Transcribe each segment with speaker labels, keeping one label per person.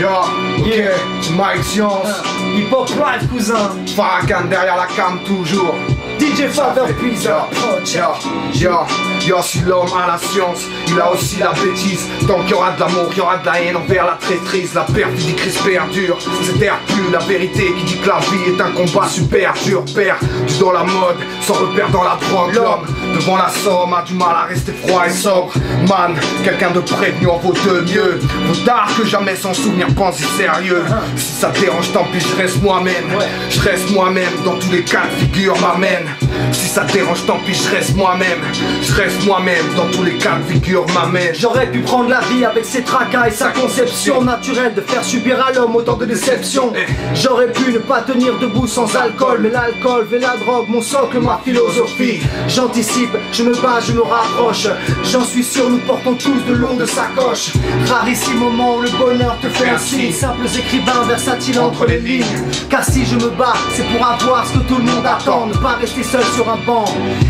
Speaker 1: Yo, ok,
Speaker 2: Yeah.
Speaker 1: Mike Science,
Speaker 2: Hip Hop Live, cousin.
Speaker 1: Farrakhan derrière la cam toujours.
Speaker 2: DJ Father
Speaker 1: Yo,
Speaker 2: Pizza.
Speaker 1: Yo,
Speaker 2: check.
Speaker 1: yo, yo, si l'homme a la science, il a aussi la bêtise. Tant qu'il y aura de l'amour, il y aura de la haine envers la traîtrise. La perfidie crispée perdure, c'est plus la vérité qui dit que la vie est un combat super dur. Père, tu dans la mode, sans repère dans la drogue. L'homme, devant la somme, a du mal à rester froid et sobre. Man, quelqu'un de prévenu en vaut deux mieux. Vaut tard que jamais sans souvenir, pensez sérieux. Si ça te dérange, tant pis, je reste moi-même. Je reste moi-même, dans tous les cas de figure m'amène. Si ça te dérange, tant pis, je reste moi-même. Je reste moi-même, dans tous les cas de figure m'amène.
Speaker 2: J'aurais pu prendre la vie avec ses tracas et sa conception naturelle de faire subir à l'homme autant de déceptions.
Speaker 1: Eh.
Speaker 2: J'aurais pu ne pas tenir debout sans alcool, mais l'alcool fait la drogue, mon socle, ma philosophie. J'anticipe, je me bats, je me rapproche. J'en suis sûr, nous portons tous de lourdes sacoches. Rarissime moment où le bonheur te fait signe. Simples écrivains versatiles entre les lignes. Car si je me bats, c'est pour avoir ce que tout le monde attend. Ne pas rester seul sur un banc.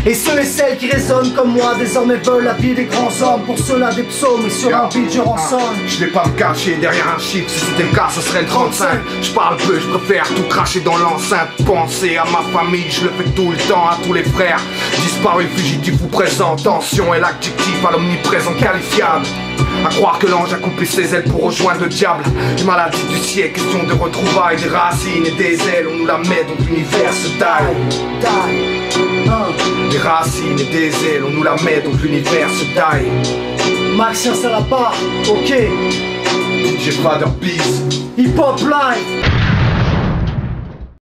Speaker 2: Et ceux et celles qui résonnent comme moi désormais veulent la vie des grands hommes. Pour cela des psaumes et sur un beat je rançonne.
Speaker 1: Je vais pas me cacher derrière un chiffre, si c'était le cas, ce serait le 35. Je parle peu, je préfère tout cracher dans l'enceinte. Penser à ma famille, je le fais tout le temps, à tous les frères. Disparu, fugitif ou présent, tension est l'adjectif à l'omniprésent qualifiable. À croire que l'ange a coupé ses ailes pour rejoindre le diable. Les maladies du siècle, question de retrouvailles, des racines et des ailes, on nous la met dans l'univers se taille. Des racines et des ailes, on nous la met dans l'univers se taille.
Speaker 2: Maxien ça la part, ok.
Speaker 1: DJ Father Peace.
Speaker 2: Hip Hop Live.